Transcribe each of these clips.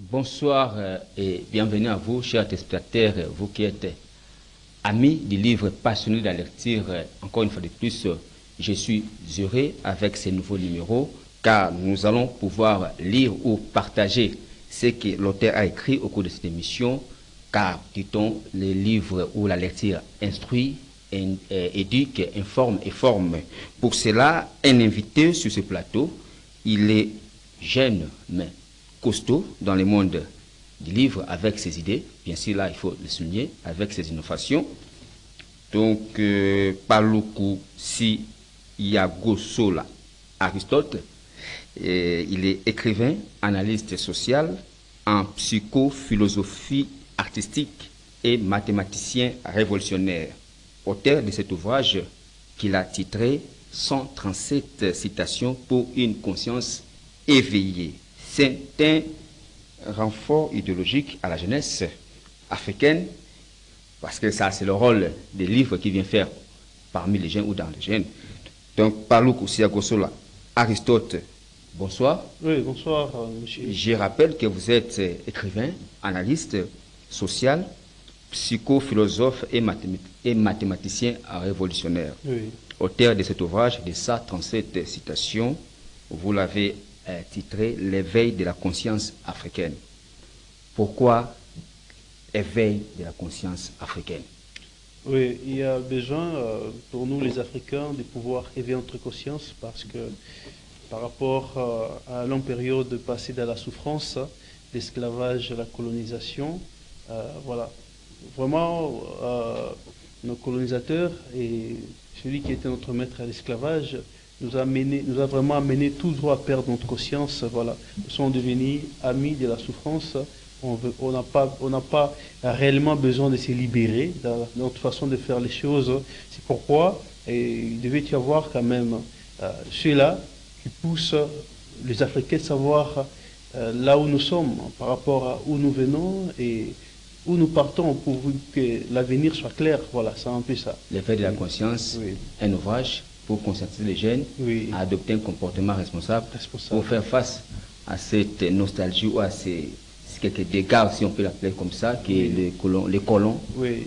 Bonsoir euh, et bienvenue à vous, chers téléspectateurs, vous qui êtes amis du livre passionné de la lecture. Encore une fois de plus, je suis heureux avec ces nouveaux numéros car nous allons pouvoir lire ou partager ce que l'auteur a écrit au cours de cette émission, car, dit-on, les livres ou la lecture instruit, euh, éduque, informe et forme. Pour cela, un invité sur ce plateau, il est jeune mais costaud dans le monde du livre avec ses idées, bien sûr là il faut le souligner, avec ses innovations. Donc, euh, Paluku Si Yagosola Aristote, il est écrivain, analyste social en psychophilosophie artistique et mathématicien révolutionnaire. Auteur de cet ouvrage qu'il a titré 137 citations pour une conscience éveillée. C'est un renfort idéologique à la jeunesse africaine, parce que ça, c'est le rôle des livres qui vient faire parmi les jeunes ou dans les jeunes. Donc, Parlou Siagosola, Aristote, bonsoir. Oui, bonsoir, euh, monsieur. Je rappelle que vous êtes écrivain, analyste social, psychophilosophe et, et mathématicien révolutionnaire. Oui. Auteur de cet ouvrage de 137 citations, vous l'avez euh, titré L'éveil de la conscience africaine. Pourquoi éveil de la conscience africaine Oui, il y a besoin euh, pour nous les Africains de pouvoir éveiller notre conscience parce que par rapport euh, à longue période passée dans la souffrance, l'esclavage, la colonisation, voilà, vraiment nos colonisateurs et celui qui était notre maître à l'esclavage nous a, mené, nous a vraiment amené tout droit à perdre notre conscience. Voilà. Nous sommes devenus amis de la souffrance. On n'a pas, on pas réellement besoin de se libérer dans notre façon de faire les choses. C'est pourquoi il devait y avoir quand même euh, ceux-là qui poussent les Africains à savoir euh, là où nous sommes par rapport à où nous venons et où nous partons pour que l'avenir soit clair. Voilà, c'est un peu ça. L'effet de la conscience, un ouvrage pour conscientiser les jeunes à adopter un comportement responsable, pour faire face à cette nostalgie ou à ces quelques dégâts, si on peut l'appeler comme ça, que les colons, les colons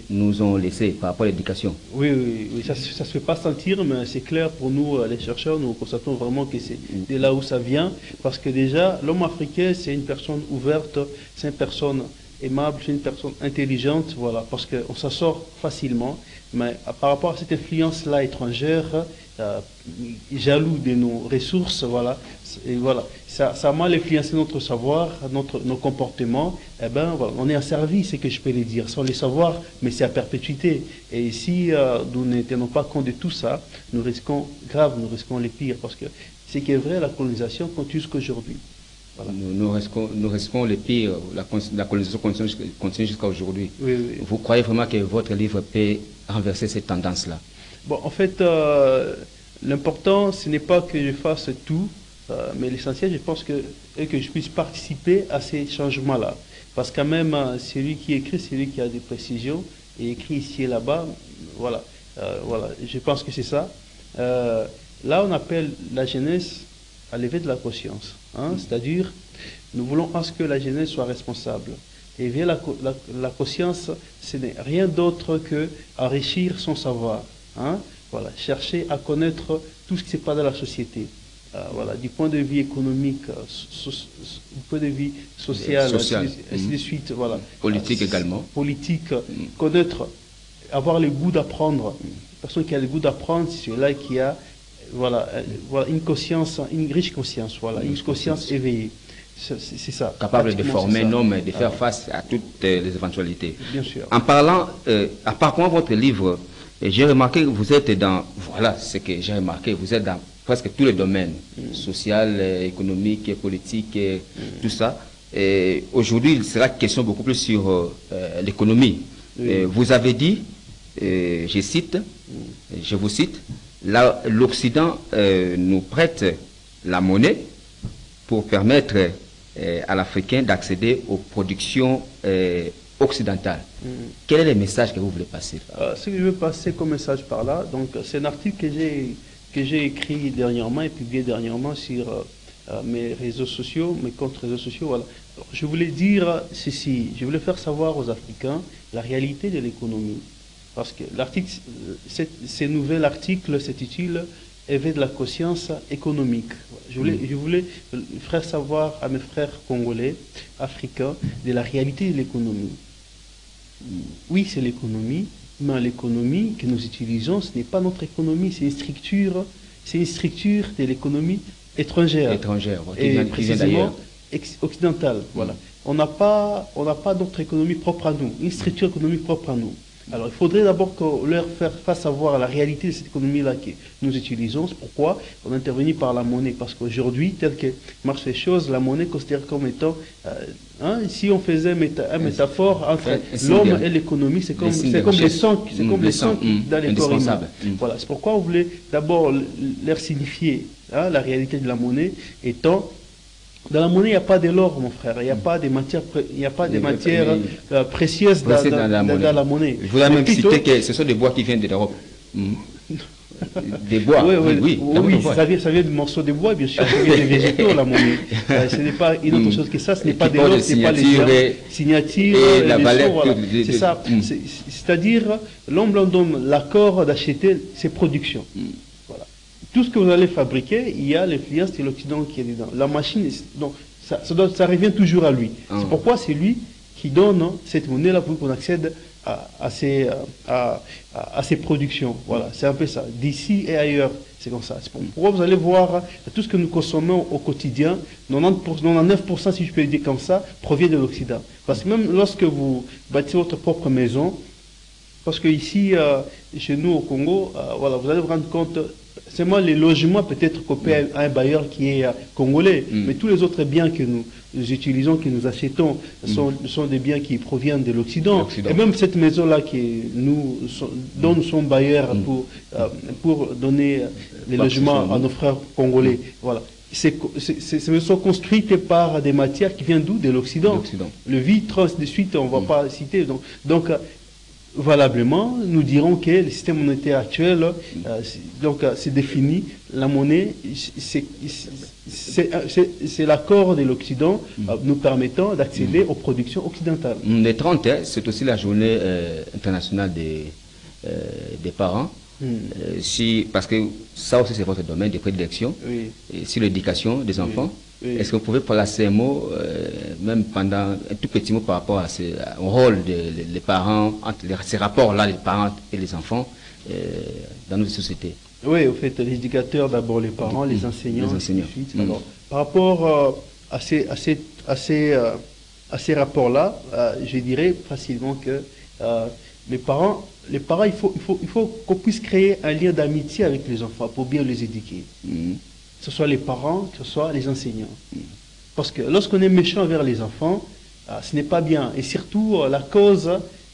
nous ont laissés par rapport à l'éducation. Oui, oui, ça ne se fait pas sentir, mais c'est clair pour nous, euh, les chercheurs, nous constatons vraiment que c'est de là où ça vient, parce que déjà, l'homme africain, c'est une personne ouverte, c'est une personne aimable, c'est une personne intelligente, voilà, parce qu'on s'en sort facilement. Mais par rapport à cette influence-là étrangère, euh, jaloux de nos ressources, voilà, et voilà, ça, ça a mal influencé notre savoir, notre, nos comportements, eh ben, voilà, on est asservi, c'est que je peux le dire, sans les savoir, mais c'est à perpétuité. Et si euh, nous ne tenons pas compte de tout ça, nous risquons grave, nous risquons les pires, parce que ce qui est vrai, la colonisation continue jusqu'aujourd'hui. Nous, risquons, nous risquons le pire, la, la colonisation continue, jusqu'à aujourd'hui. Oui, oui. Vous croyez vraiment que votre livre peut renverser cette tendance-là? Bon, en fait, euh, l'important, ce n'est pas que je fasse tout, euh, mais l'essentiel, je pense que, est que je puisse participer à ces changements-là. Parce que quand même, euh, celui qui écrit, c'est lui qui a des précisions, et écrit ici et là-bas, voilà, voilà, je pense que c'est ça. là, on appelle la jeunesse à lever de la conscience. Hein, C'est-à-dire, nous voulons à ce que la jeunesse soit responsable. Éveiller la, la conscience, ce n'est rien d'autre que enrichir son savoir. Hein? Voilà, chercher à connaître tout ce qui se passe dans la société. Euh, voilà, du point de vue économique, euh, du point de vue social, ainsi, de, suite. Voilà. Politique également. Politique, mm. connaître, avoir le goût d'apprendre. Mm. Personne qui a le goût d'apprendre, c'est celui-là qui a voilà, euh, voilà, une conscience, une riche conscience, voilà, une conscience éveillée. C'est ça. Capable de former un homme et de faire face à toutes les éventualités. Bien sûr. En parlant, à parcourir votre livre, j'ai remarqué que vous êtes dans, voilà ce que j'ai remarqué, vous êtes dans presque tous les domaines, mm. social, euh, économique, politique, mm. tout ça. Et aujourd'hui, il sera question beaucoup plus sur euh, euh, l'économie. Vous avez dit, je cite, mm. je vous cite, l'Occident nous prête la monnaie pour permettre à l'Africain d'accéder aux productions occidentale. Mm. Quel est le message que vous voulez passer euh, Ce que je veux passer comme message par là, donc c'est un article que j'ai que j'ai écrit dernièrement et publié dernièrement sur euh, mes réseaux sociaux, mes comptes réseaux sociaux. Voilà. je voulais dire ceci, je voulais faire savoir aux Africains la réalité de l'économie. Parce que l'article, ce nouvel article s'intitule éveil de la conscience économique. Je voulais, mm. je voulais faire savoir à mes frères congolais, africains, de la réalité de l'économie. Oui, c'est l'économie, mais l'économie que nous utilisons, ce n'est pas notre économie, c'est une structure, c'est une structure de l'économie étrangère. Étrangère, et précisément occidentale. Voilà. On n'a pas, on n'a pas notre économie propre à nous, une structure économique propre à nous. Alors il faudrait d'abord leur faire face savoir la réalité de cette économie-là que nous utilisons. C'est pourquoi on intervient par la monnaie. Parce qu'aujourd'hui, tel que marchent les choses, la monnaie considère comme étant... Euh, hein, si on faisait une métaphore entre l'homme et l'économie, c'est comme, c'est comme les sangs, c'est comme les sangs qui, dans les corps humains. Voilà, c'est pourquoi on voulait d'abord leur signifier hein, la réalité de la monnaie étant dans la monnaie, il n'y a pas de l'or, mon frère. Il n'y a pas de matières, il y a pas de matières euh, précieuses dans, la monnaie. Je voudrais même citer que ce sont des bois qui viennent de l'Europe. Hmm. Des bois, oui, oui, oui, oui ça, vient, ça vient de morceaux de bois, bien sûr, ça vient des végétaux, la monnaie. Euh, ce n'est pas une autre hmm. chose que ça, ce n'est pas de l'or, ce n'est pas les signatures, et la valeur. Voilà. C'est ça. C'est-à-dire, l'homme donne l'accord d'acheter ses productions tout ce que vous allez fabriquer, il y a l'influence de l'Occident qui est dedans. La machine, donc, ça, ça, revient toujours à lui. Ah. C'est pourquoi c'est lui qui donne hein, cette monnaie-là pour qu'on accède à, à, productions. Voilà, c'est un peu ça. D'ici et ailleurs, c'est comme ça. C'est pourquoi vous allez voir hein, tout ce que nous consommons au quotidien, 90%, 99% si je peux le dire comme ça, provient de l'Occident. Parce que même lorsque vous bâtissez votre propre maison, parce que ici, euh, chez nous au Congo, euh, voilà, vous allez vous rendre compte, c'est moi les logements peut-être copiés à un bailleur qui est euh, congolais, mm. mais tous les autres biens que nous, utilisons, que nous achetons, mm. sont, des biens qui proviennent de l'Occident. Et même cette maison-là nous, dont nous sommes bailleurs mm. pour, pour donner les logements à nos frères congolais. Voilà. Ces maisons sont construites par des matières qui viennent d'où? De l'Occident. Le vitre, de suite, on ne va pas citer. Donc, donc valablement, nous dirons que le système monétaire actuel, euh, donc euh, c'est défini, la monnaie, c'est l'accord de l'Occident euh, nous permettant d'accéder aux productions occidentales. Le 30, hein, c'est aussi la journée internationale des, des parents. Hmm. si, parce que ça aussi c'est votre domaine de prédilection, oui. sur l'éducation des enfants. Est-ce que vous pouvez placer un mot, euh, même pendant un tout petit mot par rapport à ce, au rôle des parents, entre ces rapports-là, les parents et les enfants euh, dans notre société? Oui, au fait, l'éducateur d'abord, les parents, les enseignants. Les enseignants. Mm. par rapport euh, à ces, à ces, à ces, à ces rapports-là, je dirais facilement que les parents, les parents, il faut, il faut, il faut qu'on puisse créer un lien d'amitié avec les enfants pour bien les éduquer. Mm que ce soit les parents, que ce soit les enseignants. Parce que lorsqu'on est méchant envers les enfants, euh, ce n'est pas bien. Et surtout, euh, la cause,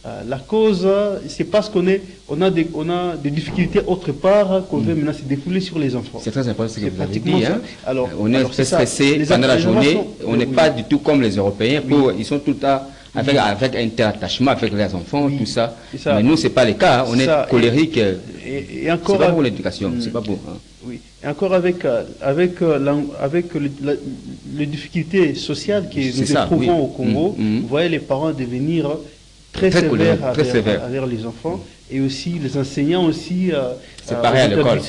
euh, la cause, c'est parce qu'on est, on a des, on a des difficultés autre part qu'on veut mm. maintenant se défouler sur les enfants. C'est très important ce que vous avez dit. Hein. Alors, on est très stressé pendant la journée. on n'est pas du tout comme les Européens. Pour, ils sont tout temps avec, avec un tel attachement avec les enfants, tout ça. Mais nous, ce n'est pas le cas. On est colérique. Et, encore. C'est pas pour l'éducation, c'est pas pour. Hein. Oui. Et encore avec, euh, avec, euh, avec les difficultés sociales que nous éprouvons au Congo, mm, mm. vous voyez les parents devenir très, sévères envers, les enfants et aussi les enseignants aussi euh, euh pareil à l'école.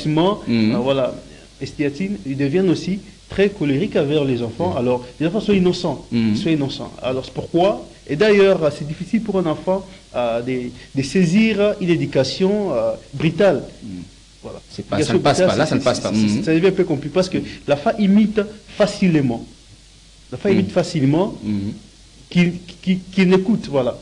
Mm. voilà, ils deviennent aussi très colériques envers les enfants. Alors, les enfants sont innocents. Sont innocents. Alors, c'est pourquoi et d'ailleurs, c'est difficile pour un enfant euh, de, saisir une éducation euh, brutale. Voilà. Pas, ça ne passe pas, là ça ne passe pas. Ça devient un peu compliqué parce que la femme imite facilement. La femme imite facilement qu'il qui, n'écoute, voilà.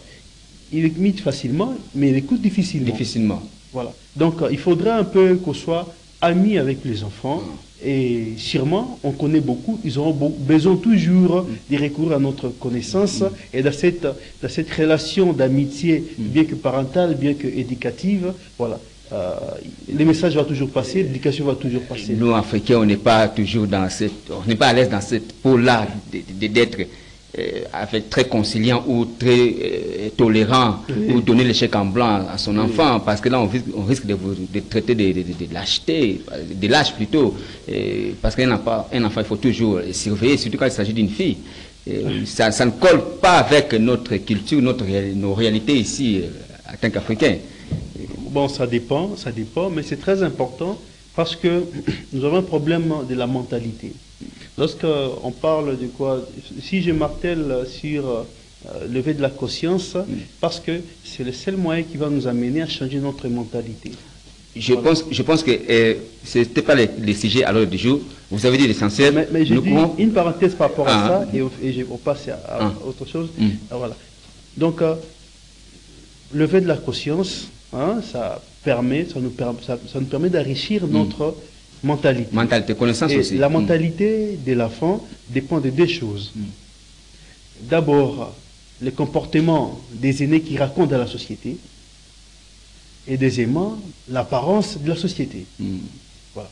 Il imite facilement, mais il écoute difficilement. Difficilement. Voilà. Donc, il faudrait un peu qu'on soit amis avec les enfants. Et sûrement, on connaît beaucoup, ils auront besoin toujours de recourir à notre connaissance et dans cette, cette relation d'amitié, bien que parentale, bien que éducative, voilà. Euh, les messages vont toujours passer, l'éducation va toujours passer. Nous, Africains, on n'est pas toujours dans cette, on n'est pas à l'aise dans cette peau-là d'être avec très conciliant ou très tolérant ou donner le chèque en blanc à son enfant parce que là on risque, on risque de, vous, de traiter de, de, de, lâcheté, de lâche plutôt parce qu'un enfant, un enfant il faut toujours surveiller surtout quand il s'agit d'une fille. Ça, ça, ne colle pas avec notre culture, notre, nos réalités ici en tant qu'Africains. Bon, ça dépend, ça dépend, mais c'est très important parce que nous avons un problème de la mentalité. Lorsqu'on parle de quoi, si je martèle sur euh, lever de la conscience, parce que c'est le seul moyen qui va nous amener à changer notre mentalité. Je, voilà. pense, je pense que euh, ce n'était pas les, les, sujets à l'heure du jour. Vous avez dit l'essentiel. Mais, mais j'ai dit pouvons... une parenthèse par rapport ah. à ça et, et je, on passe à, à ah. autre chose. Mm. Voilà. Donc, euh, lever de la conscience, hein, ça permet, ça nous, permet, ça, ça nous permet d'enrichir notre mm. Mentalité. Mentalité, connaissance Et aussi. La mentalité mm. de l'enfant dépend de deux choses. Mm. D'abord, le comportement des aînés qui racontent à la société. Et deuxièmement, l'apparence de la société. Voilà.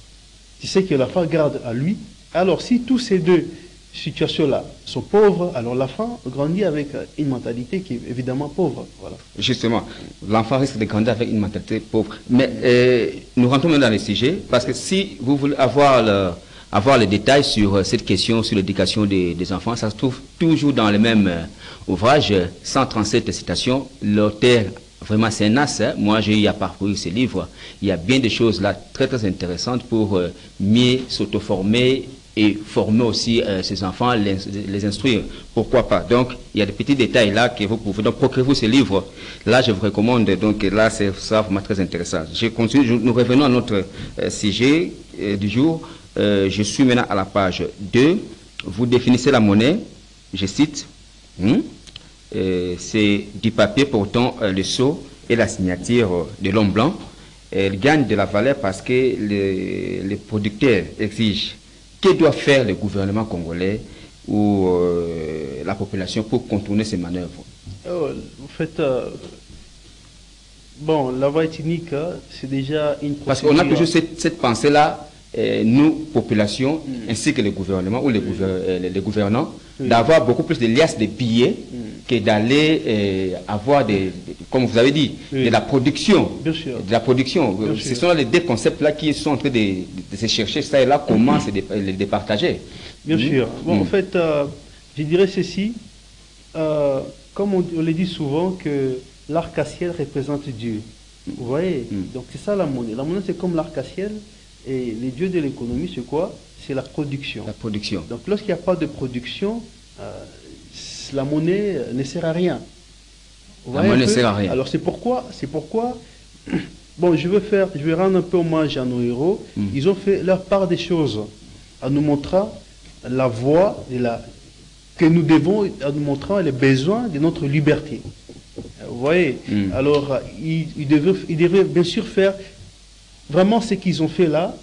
Si c'est que l'enfant garde à lui, alors si tous ces deux situations-là sont pauvres, alors l'enfant grandit avec une mentalité qui est évidemment pauvre. Voilà. Justement, l'enfant risque de grandir avec une mentalité pauvre. Mais euh, nous rentrons maintenant dans le sujet, parce que si vous voulez avoir, avoir les détails sur cette question, sur l'éducation des, enfants, ça se trouve toujours dans le même euh, ouvrage, 137 citations. L'auteur, vraiment, c'est un as. Hein. Moi, j'ai eu à parcourir ces livres. Il y a bien des choses là très, très intéressantes pour euh, mieux s'auto-former et former aussi euh, enfants, les, instruire. Pourquoi pas? Donc, il y a des petits détails là que vous pouvez. Donc, procurez-vous ces livres. Là, je vous recommande. Donc, là, c'est ça vraiment très intéressant. Je continue. Nous revenons à notre euh, sujet euh, du jour. je suis maintenant à la page 2. Vous définissez la monnaie. Je cite. Hmm, c'est du papier portant le sceau et la signature de l'homme blanc. Elle gagne de la valeur parce que les producteurs exigent que doit faire le gouvernement congolais ou euh, la population pour contourner ces manœuvres? Oh, En fait, euh, bon, la voie ethnique, c'est déjà une Parce qu'on a toujours cette, cette pensée-là, euh, nous, population, mm. ainsi que le gouvernement ou les, les, les gouvernants, oui. d'avoir beaucoup plus de liasses de billets mm. que d'aller euh, avoir des, comme vous avez dit, oui. de la production. Bien sûr. De la production. Bien Ce sûr. sont les deux concepts-là qui sont en train de, se chercher ça et là, comment se dé les départager. Bien mmh. sûr. Bon, mmh. en fait, euh, je dirais ceci. Euh, comme on, on le dit souvent, que l'arc-en-ciel représente Dieu. Vous voyez? Donc c'est ça la monnaie. La monnaie, c'est comme l'arc-en-ciel. Et les dieux de l'économie, c'est quoi? C'est la production. La production. Donc lorsqu'il n'y a pas de production, euh, la monnaie ne sert à rien. Vous la monnaie ne sert à rien. Alors c'est pourquoi, c'est pourquoi, bon, je veux faire, je vais rendre un peu hommage à nos héros. Mm. Ils ont fait leur part des choses en nous montrant la voie et la, que nous devons, en nous montrant les besoins de notre liberté. Vous voyez mm. Alors, ils, ils, devaient, ils devaient bien sûr faire vraiment ce qu'ils ont fait là,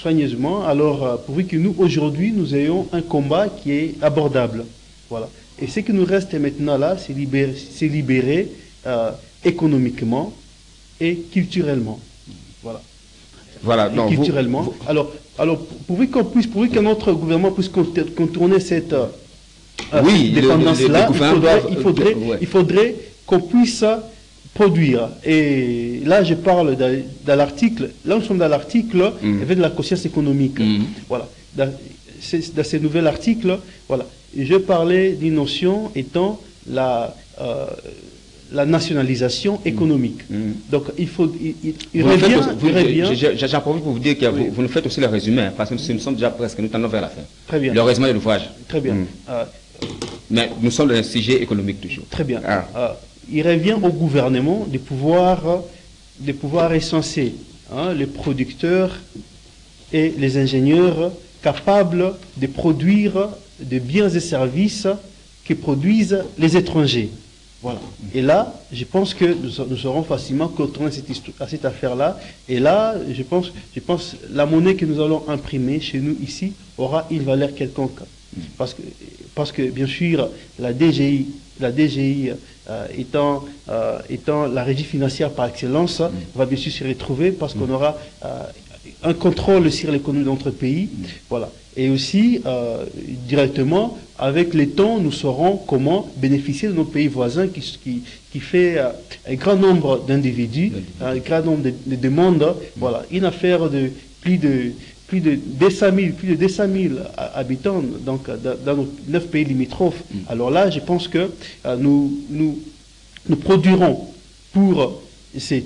soigneusement, alors euh, pourvu que nous, aujourd'hui, nous ayons un combat qui est abordable. Voilà. Et ce qui nous reste maintenant là, c'est libérer, libérer euh, économiquement et culturellement. Voilà. Voilà. Et culturellement. Vous, vous... Alors, alors, pourvu qu'on puisse, pourvu que notre gouvernement puisse contourner cette euh, oui, dépendance-là, il faudrait, il faudrait, ouais. il faudrait qu'on puisse produire. Et là, je parle dans, dans l'article, là nous sommes dans l'article mm. avec de la conscience économique. Mm. Voilà. Dans, dans ce nouvel article, voilà. je parlais d'une notion étant la, euh, la nationalisation économique. Mm. Donc il faut, il, revient, J'en profite pour vous dire que oui. vous, vous, nous faites aussi le résumé, hein, parce que nous, nous sommes déjà presque, nous tendons vers la fin. Très bien. Le résumé de l'ouvrage. Très bien. Euh, Mais nous sommes dans un sujet économique toujours. Très bien. Ah. Euh, il revient au gouvernement de pouvoir, de pouvoir hein, les producteurs et les ingénieurs capables de produire des biens et services que produisent les étrangers. Voilà. Et là, je pense que nous, nous serons facilement contournés à cette, cette affaire-là. Et là, je pense, je pense la monnaie que nous allons imprimer chez nous ici aura une valeur quelconque. Parce que, parce que bien sûr, la DGI, la DGI euh, étant, euh, étant la régie financière par excellence, mm. va bien sûr se retrouver parce qu'on aura euh, un contrôle sur l'économie de notre pays. Mm. Voilà. Et aussi, directement, avec les temps, nous saurons comment bénéficier de nos pays voisins qui, qui, qui fait un grand nombre d'individus, un grand nombre de, de demandes. Voilà, une affaire de plus de plus de 200 000, plus de 200 000 habitants donc, dans, nos neuf pays limitrophes. Mm. Alors là, je pense que euh, nous, nous, nous produirons pour ces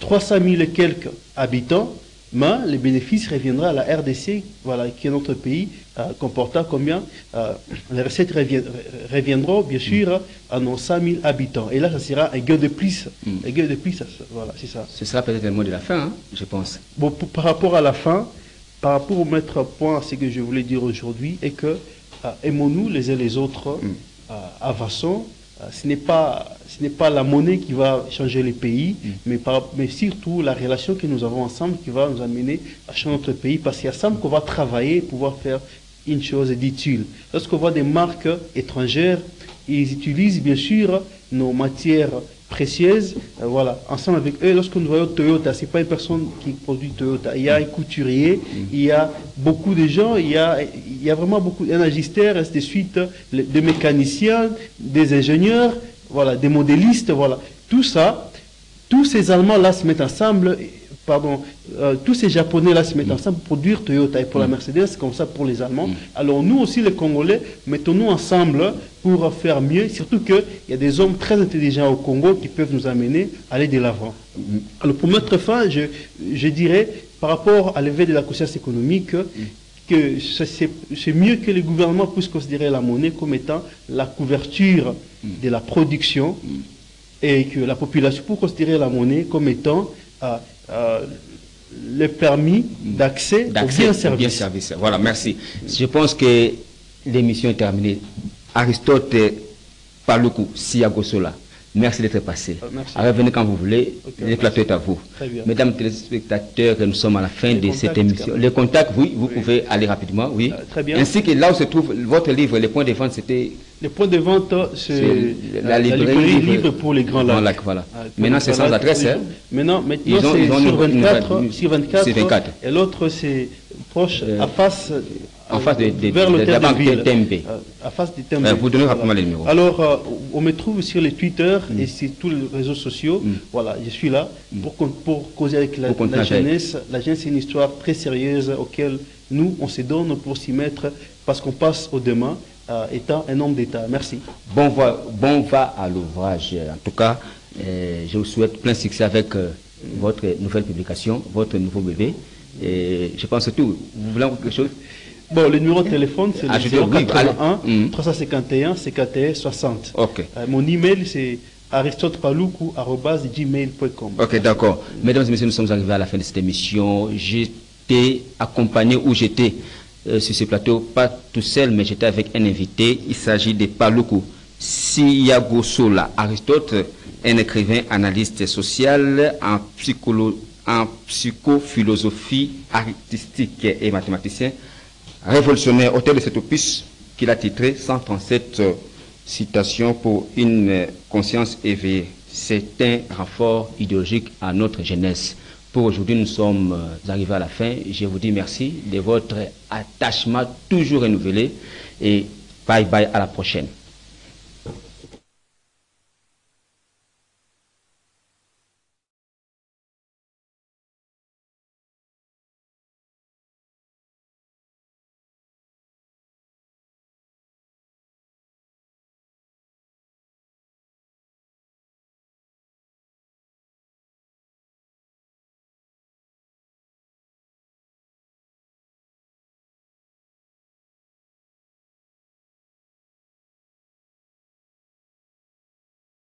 300 000 et quelques habitants, mais les bénéfices reviendront à la RDC, voilà, qui est notre pays, euh, comportant combien euh, Les recettes revien- reviendront, bien sûr, à nos 100 000 habitants. Et là, ça sera un gain de plus. Mm. Un gain de plus, voilà, c'est ça. Ce sera peut-être le mot de la fin, hein, je pense. Bon, pour- par rapport à la fin, par rapport au mettre à point à ce que je voulais dire aujourd'hui, est que euh, aimons-nous les uns les autres, Mm. euh, avançons. Euh, ce n'est pas ce n'est pas la monnaie qui va changer les pays, Mm. mais, par- mais surtout la relation que nous avons ensemble qui va nous amener à changer notre pays, parce qu'il y a ensemble qu'on va travailler, pouvoir faire une chose d'utile. Lorsqu'on voit des marques étrangères, ils utilisent bien sûr nos matières précieuses, euh, voilà, ensemble avec eux. Lorsque nous voyons Toyota, c'est pas une personne qui produit Toyota. Il y a un couturier, il y a beaucoup de gens, il y a, il y a vraiment beaucoup, un agistère, ainsi de suite, des mécaniciens, des ingénieurs, voilà, des modélistes, voilà. Tout ça, tous ces Allemands-là se mettent ensemble, pardon, euh, tous ces Japonais-là se mettent ensemble pour produire Toyota et pour la Mercedes, c'est comme ça pour les Allemands. Alors nous aussi, les Congolais, mettons-nous ensemble pour faire mieux, surtout qu'il y a des hommes très intelligents au Congo qui peuvent nous amener à aller de l'avant. Alors pour mettre fin, je, je dirais, par rapport à l'éveil de la conscience économique, que c'est mieux que les gouvernements puissent considérer la monnaie comme étant la couverture de la production et que la population peut considérer la monnaie comme étant euh, euh, le permis d'accès aux biens services. services. Voilà, merci. Je pense que l'émission est terminée. Aristote Paluku Siagosola, merci d'être passé. Euh, merci. Revenez quand vous voulez. Ok, le plateau est à vous. Bien. Mesdames téléspectateurs, nous sommes à la fin Les de cette émission. Les contacts, oui, vous pouvez aller rapidement, oui. Euh, très bien. Ainsi que là où se trouve votre livre, les points de vente, c'était Les points de vente, c'est C'est la, la librairie, libre, pour les Grands Grand Lacs. Lac, voilà. Ah, pour Maintenant, c'est sans adresse, hein. Maintenant, maintenant c'est sur une- une- 24, une- sur 24, sur 24. et l'autre c'est proche, Euh, à face, en face de- de- vers de la banque ville, Tembe. Euh, à face du Tembe. Euh, vous donnez rapidement les numéros. Alors, euh, on me trouve sur les Twitter Mm. et sur tous les réseaux sociaux. Voilà, je suis là pour, con- pour causer avec la, Pour jeunesse. La jeunesse, c'est une histoire très sérieuse auquel nous, on se donne pour s'y mettre parce qu'on passe au demain euh, étant un homme d'État. Merci. Bon va, bon va à l'ouvrage. En tout cas, euh, je vous souhaite plein succès avec euh, votre nouvelle publication, votre nouveau bébé. Et je pense que tout. Vous voulez quelque chose? Bon, le numéro de téléphone, c'est Ah, le dis oui, 081 allez. Mhm. 351 51 60. Ok. Euh, mon email, c'est aristotepaloukou.gmail.com. Ok, d'accord. Mesdames et messieurs, nous sommes arrivés à la fin de cette émission. J'étais accompagné ou j'étais euh, sur ce plateau, pas tout seul, mais j'étais avec un invité. Il s'agit de Paluku Siyagosola. Aristote, un écrivain analyste social en, en psychophilosophie artistique et mathématicien, révolutionnaire, auteur de cet opus qu'il a titré 137 euh, citations pour une conscience éveillée. C'est un renfort idéologique à notre jeunesse. Pour aujourd'hui, nous sommes euh, arrivés à la fin. Je vous dis merci de votre attachement toujours renouvelé et bye bye à la prochaine.